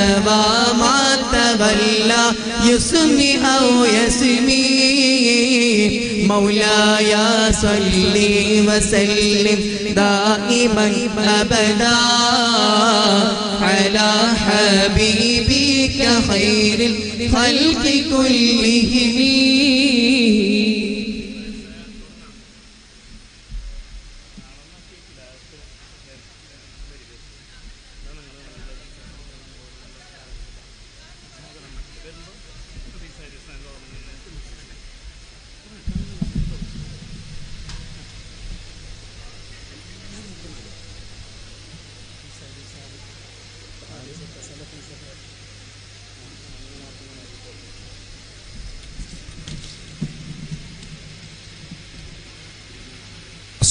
وما تولى يسمي أو يسمي. مولاي صل وسلم دائما أبدا. على حبيبك خير الخلق كلهم.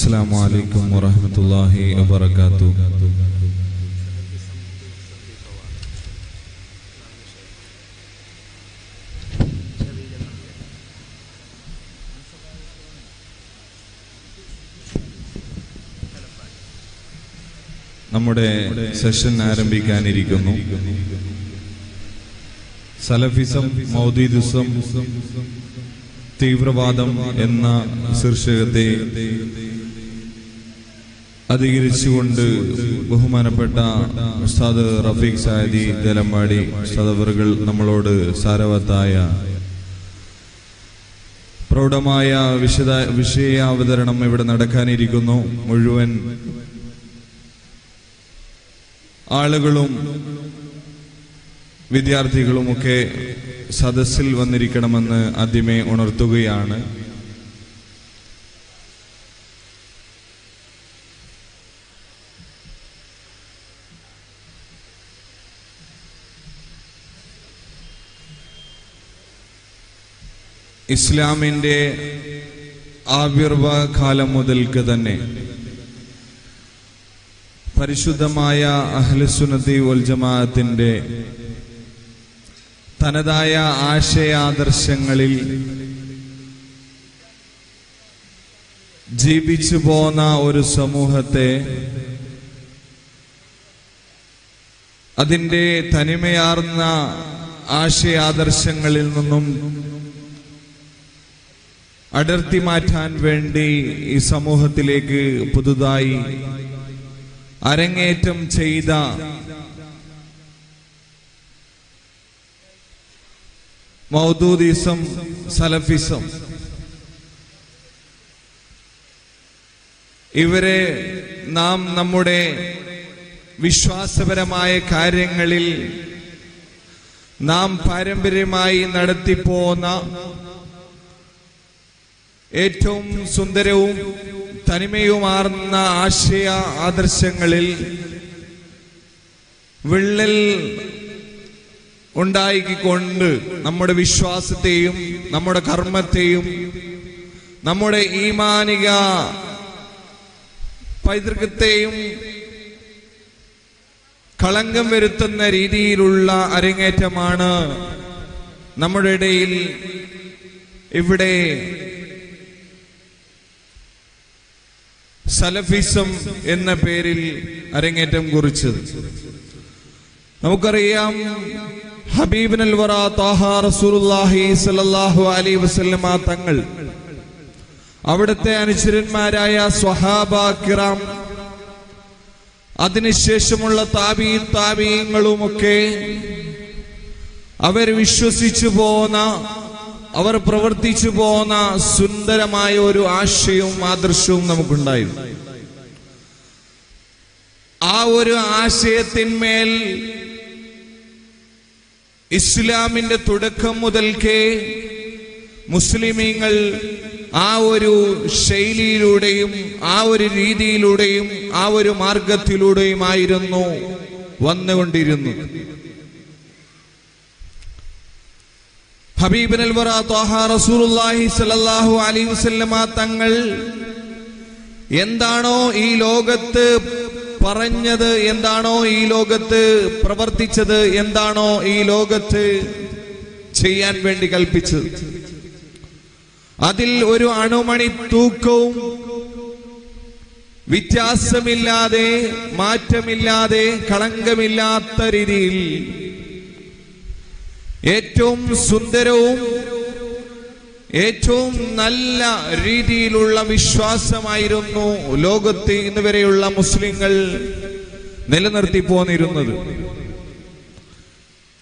السلام عليكم ورحمة الله وبركاته നമ്മുടെ session ആരംഭിക്കാനിരിക്കുന്നു Salafism മൗദീദിസം തീവ്രവാദം എന്ന ശീർഷകത്തെ അധികരിച്ചുകൊണ്ട് ബഹുമാനപ്പെട്ട ഉസ്താദ് റഫീഖ് സായദി ദലമ്പാടി സദവറുകൾ നമ്മളോട് സാരവത്തായ പ്രൗഢമായ വിശദ വിഷയാവതരണം ഇവിടെ നടക്കാനിരിക്കുന്നു. മുഴുവൻ ആളുകളും വിദ്യാർത്ഥികളുമൊക്കെ സദസ്സിൽ വന്നിരിക്കണമെന്ന് ആദ്യമേ ഉണർത്തുകയാണ്. ഇസ്ലാമിന്റെ ആവിർഭാവ കാലം മുതൽക്ക് തന്നെ പരിശുദ്ധമായ അഹ്ലസുനത്തി ജമാഅത്തിന്റെ തനതായ ആശയാദർശങ്ങളിൽ ജീവിച്ചു പോന്ന ഒരു സമൂഹത്തെ അതിന്റെ തനിമയാർന്ന ആശയാദർശങ്ങളിൽ നിന്നും അടർത്തി മാറ്റാൻ വേണ്ടി ഈ സമൂഹത്തിലേക്ക് പുതുതായി അരങ്ങേറ്റം ചെയ്ത മൗദൂദിസം സലഫിസം. ഇവരെ നാം നമ്മുടെ വിശ്വാസപരമായ കാര്യങ്ങളിൽ നാം പാരമ്പര്യമായി നടത്തിപ്പോന്ന ഏറ്റവും സുന്ദരവും തനിമയുമാർന്ന ആശയ ആദർശങ്ങളിൽ വിള്ളൽ ഉണ്ടാക്കിക്കൊണ്ട് നമ്മുടെ വിശ്വാസത്തെയും നമ്മുടെ കർമ്മത്തെയും നമ്മുടെ ഈമാനിക പൈതൃകത്തെയും കളങ്കം വരുത്തുന്ന രീതിയിലുള്ള അരങ്ങേറ്റമാണ് നമ്മുടെ ഇടയിൽ ഇവിടെ സലഫിസം എന്ന പേരിൽ അരങ്ങേറ്റം കുറിച്ചത്. നമുക്കറിയാം ഹബീബ് നൽവറ താഹ അലൈഹി വസല്ലമ തങ്ങൾ അവിടുത്തെ അനുചരന്മാരായ സ്വഹാബ കിറാം അതിനുശേഷമുള്ള താബി താബീങ്ങളുമൊക്കെ അവർ വിശ്വസിച്ചു പോന്ന അവർ പ്രവർത്തിച്ചു പോന്ന സുന്ദരമായ ഒരു ആശയവും ആദർശവും നമുക്കുണ്ടായിരുന്നു. ആ ഒരു ആശയത്തിന്മേൽ ഇസ്ലാമിന്റെ തുടക്കം മുതൽക്കേ മുസ്ലിമീങ്ങൾ ആ ഒരു ശൈലിയിലൂടെയും ആ ഒരു രീതിയിലൂടെയും ആ ഒരു മാർഗത്തിലൂടെയുമായിരുന്നു വന്നുകൊണ്ടിരുന്നു ഹബീബ് നൽവറ ത്വാഹ റസൂലുള്ളാഹി അലൈഹി വസല്ലമ തങ്ങൾ എന്താണോ ഈ ലോകത്ത് പറഞ്ഞത് എന്താണോ ഈ ലോകത്ത് പ്രവർത്തിച്ചത് എന്താണോ ഈ ലോകത്ത് ചെയ്യാൻ വേണ്ടി കൽപ്പിച്ചത്. അതിൽ ഒരു അണുമണി തൂക്കവും വ്യത്യാസമില്ലാതെ മാറ്റമില്ലാതെ കളങ്കമില്ലാത്ത രീതിയിൽ ഏറ്റവും സുന്ദരവും ഏറ്റവും നല്ല രീതിയിലുള്ള വിശ്വാസമായിരുന്നു ലോകത്ത് ഇന്ന് വരെയുള്ള മുസ്ലിങ്ങൾ നിലനിർത്തി പോന്നിരുന്നത്.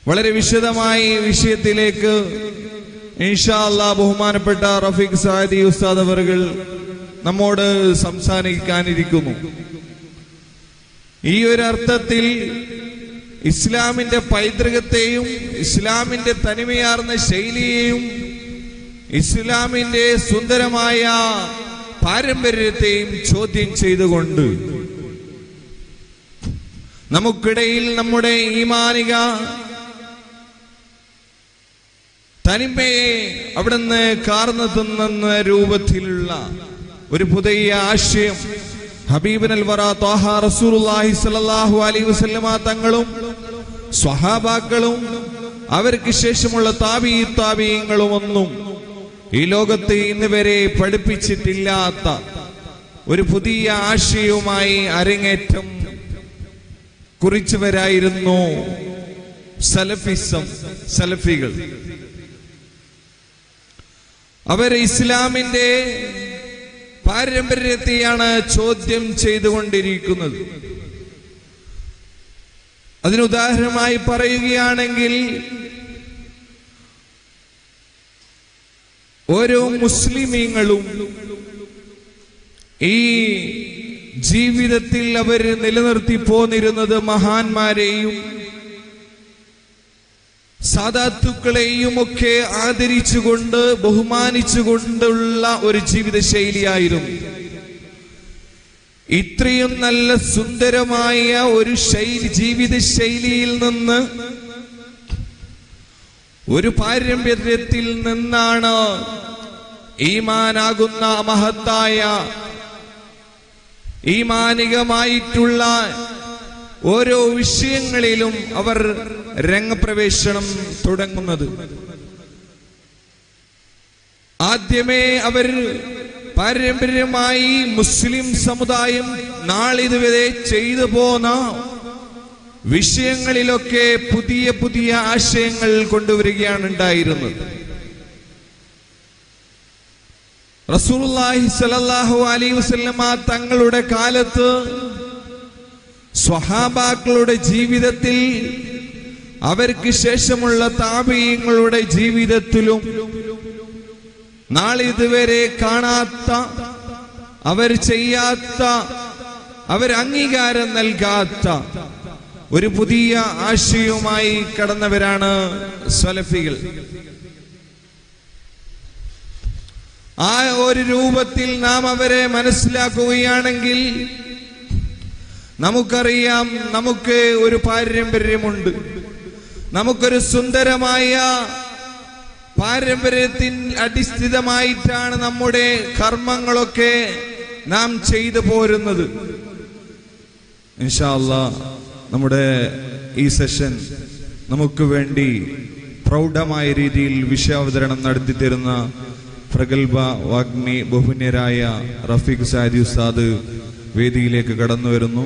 വളരെ വിശദമായി വിഷയത്തിലേക്ക് ഇൻഷാ അല്ലാ ബഹുമാനപ്പെട്ട റഫീഖ് സാദി ഉസ്താദ് അവറുകൾ നമ്മോട് സംസാരിക്കാനിരിക്കുന്നു. ഈ ഒരു അർത്ഥത്തിൽ ഇസ്ലാമിന്റെ പൈതൃകത്തെയും ഇസ്ലാമിന്റെ തനിമയാർന്ന ശൈലിയെയും ഇസ്ലാമിന്റെ സുന്ദരമായ പാരമ്പര്യത്തെയും ചോദ്യം ചെയ്തുകൊണ്ട് നമുക്കിടയിൽ നമ്മുടെ ഈമാനിക തനിമയെ അവിടുന്ന് കാർന്നു തിന്നുന്ന രൂപത്തിലുള്ള ഒരു പുതിയ ആശയം ഹബീബ് അൽവറ തോഹ സ്വല്ലല്ലാഹു അലൈഹി വസല്ലമ തങ്ങളും സ്വഹാബാക്കളും അവർക്ക് ശേഷമുള്ള താപീ താബീങ്ങളും ഒന്നും ഈ ലോകത്ത് ഇന്ന് വരെ പഠിപ്പിച്ചിട്ടില്ലാത്ത ഒരു പുതിയ ആശയവുമായി അരങ്ങേറ്റം കുറിച്ചവരായിരുന്നു സലഫിസം സലഫികൾ. അവർ ഇസ്ലാമിന്റെ പാരമ്പര്യത്തെയാണ് ചോദ്യം ചെയ്തുകൊണ്ടിരിക്കുന്നത്. അതിനുദാഹരണമായി പറയുകയാണെങ്കിൽ ഓരോ മുസ്ലിമീങ്ങളും ഈ ജീവിതത്തിൽ അവർ നിലനിർത്തി പോന്നിരുന്നത് മഹാന്മാരെയും സാധാത്തുക്കളെയും ഒക്കെ ആദരിച്ചുകൊണ്ട് ബഹുമാനിച്ചുകൊണ്ടുള്ള ഒരു ജീവിത ശൈലിയായിരുന്നു ഇത്രയും നല്ല സുന്ദരമായ ഒരു ശൈലി ജീവിത ശൈലിയിൽ നിന്ന് ഒരു പാരമ്പര്യത്തിൽ നിന്നാണ് ഈമാനാകുന്ന മഹത്തായ ഈമാനികമായിട്ടുള്ള ഓരോ വിഷയങ്ങളിലും അവർ രംഗപ്രവേശനം തുടങ്ങുന്നത്. ആദ്യമേ അവർ പാരമ്പര്യമായി മുസ്ലിം സമുദായം നാളിതുവരെ ചെയ്തു പോന്ന വിഷയങ്ങളിലൊക്കെ പുതിയ പുതിയ ആശയങ്ങൾ കൊണ്ടുവരികയാണ് ഉണ്ടായിരുന്നത്. റസൂലുള്ളാഹി സ്വല്ലല്ലാഹു അലൈഹി വസല്ലമ തങ്ങളുടെ കാലത്ത് സ്വഹാബാക്കളുടെ ജീവിതത്തിൽ അവർക്ക് ശേഷമുള്ള താപീയങ്ങളുടെ ജീവിതത്തിലും നാളിതുവരെ കാണാത്ത അവർ ചെയ്യാത്ത അവർ അംഗീകാരം നൽകാത്ത ഒരു പുതിയ ആശയവുമായി കടന്നവരാണ് സ്വലഫികൾ. ആ ഒരു രൂപത്തിൽ നാം അവരെ മനസ്സിലാക്കുകയാണെങ്കിൽ നമുക്കറിയാം നമുക്ക് ഒരു പാരമ്പര്യമുണ്ട്. നമുക്കൊരു സുന്ദരമായ പാരമ്പര്യത്തിൽ അടിസ്ഥിതമായിട്ടാണ് നമ്മുടെ കർമ്മങ്ങളൊക്കെ നാം ചെയ്തു പോരുന്നത്. നമ്മുടെ ഈ സെഷൻ നമുക്ക് വേണ്ടി പ്രൗഢമായ രീതിയിൽ വിഷയാവതരണം നടത്തി തരുന്ന പ്രഗത്ഭ വാഗ്മി ബഹുന്യരായ റഫീഖ് സാരി ഉസ്താദ് വേദിയിലേക്ക് കടന്നു വരുന്നു.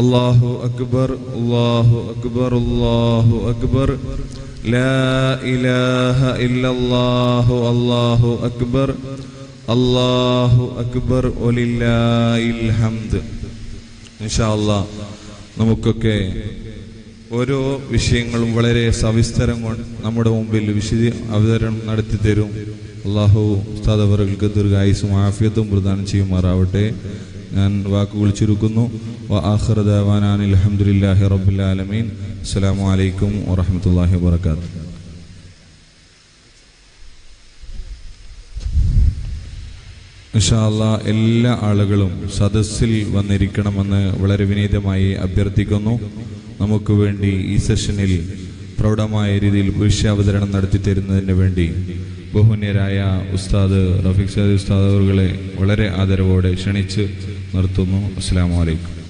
അള്ളാഹു അക്ബർ അള്ളാഹു അക്ബർ അള്ളാഹു അക്ബർ. ലാ الله الله അല്ലാഹു الله അല്ലാഹു ولله الحمد إن شاء الله നമുക്കൊക്കെ ഓരോ വിഷയങ്ങളും വളരെ സവിസ്തരം കൊണ്ട് നമ്മുടെ മുമ്പിൽ വിശദ അവതരണം നടത്തി തരും. അള്ളാഹു ഉസ്താദ് അവർക്ക് ദീർഘായുസും ആഫിയത്തും പ്രദാനം ചെയ്യുമാറാവട്ടെ. ഞാൻ വാക്കുകൾ ചുരുക്കുന്നു. അലഹമുല്ലാഹി റബുലാലമീൻ അസ്സാം വലൈക്കും വാഹമത്തല്ലാഹി വാത്തു ഇൻഷാല്ല എല്ലാ ആളുകളും സദസ്സിൽ വന്നിരിക്കണമെന്ന് വളരെ വിനീതമായി അഭ്യർത്ഥിക്കുന്നു. നമുക്ക് വേണ്ടി ഈ സെഷനിൽ പ്രൗഢമായ രീതിയിൽ വിഷയാവതരണം നടത്തി തരുന്നതിന് വേണ്ടി ബഹുന്യരായ ഉസ്താദ് റഫീഖ് സാദ് ഉസ്താദ് അവറുകളെ വളരെ ആദരവോടെ ക്ഷണിച്ച് നിർത്തുന്നു. അസ്സാം വലൈക്കും